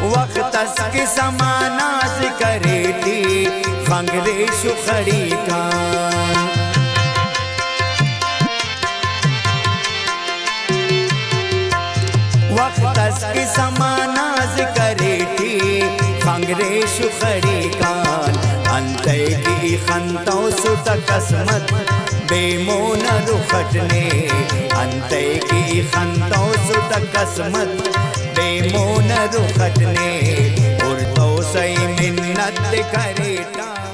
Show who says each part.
Speaker 1: وقت کی زمانہ ذکر دی خنگری شخری کان وقت کی زمانہ ذکر دی خنگری شخری کان काही खंतौ सुत तो कस्मत बेमोन रुखटने अंते की खंतौ सुत तो कस्मत
Speaker 2: बेमोन रुखटने उर्तो सही मिन्नत करेटा